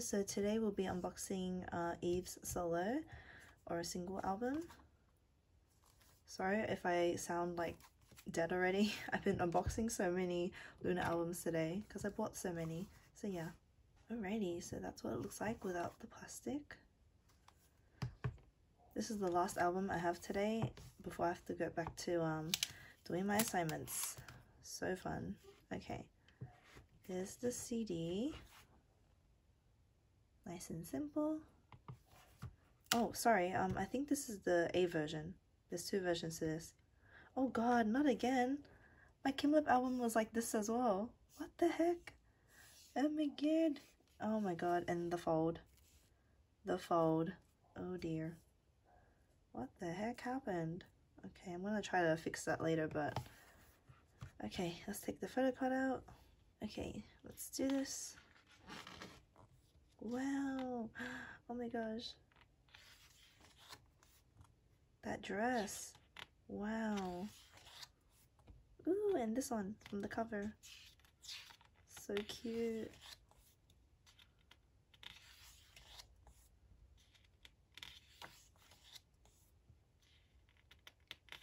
so today we'll be unboxing uh, Yves' solo or a single album. Sorry if I sound like dead already. I've been unboxing so many LOONA albums today because I bought so many. So yeah. Alrighty, so that's what it looks like without the plastic. This is the last album I have today before I have to go back to um, doing my assignments. So fun. Okay. There's the CD. Nice and simple. Oh, sorry. Um, I think this is the A version. There's two versions to this. Oh god, not again. My Kim Lip album was like this as well. What the heck? Oh my god. Oh my god, and the fold. The fold. Oh dear. What the heck happened? Okay, I'm gonna try to fix that later, but... Okay, let's take the photo card out. Okay, let's do this. Wow. Oh my gosh. That dress. Wow. Ooh, and this one from the cover. So cute.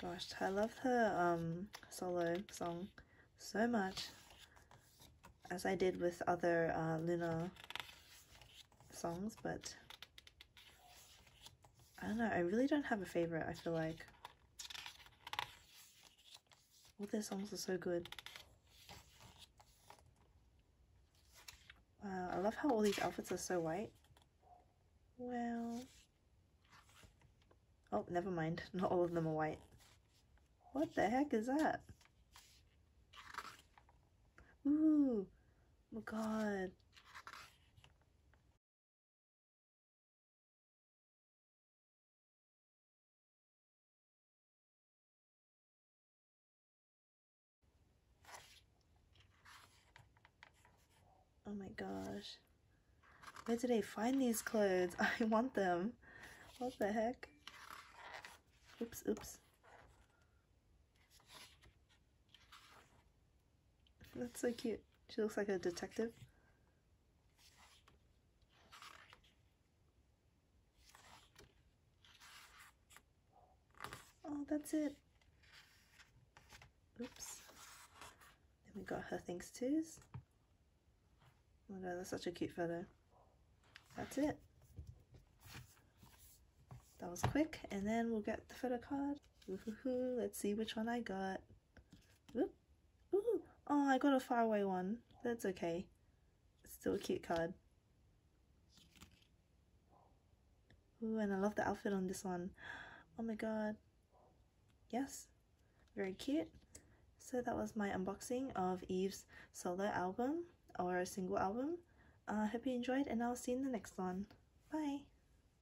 Gosh, I love her um solo song so much as I did with other uh, LOONA songs, but I don't know, I really don't have a favorite, I feel like. All their songs are so good. Wow, I love how all these outfits are so white. Well... Oh, never mind. Not all of them are white. What the heck is that? Ooh, oh my god. Oh my gosh. Where did I find these clothes? I want them. What the heck? Oops, oops. That's so cute. She looks like a detective. Oh, that's it. Oops. Then we got her things too. Oh no, that's such a cute photo. That's it. That was quick, and then we'll get the photo card. Let's see which one I got. Ooh, ooh. Oh, I got a faraway one. That's okay. It's still a cute card. Ooh, and I love the outfit on this one. Oh my god. Yes, very cute. So that was my unboxing of Yves' solo album a single album. I uh, hope you enjoyed and I'll see you in the next one. Bye!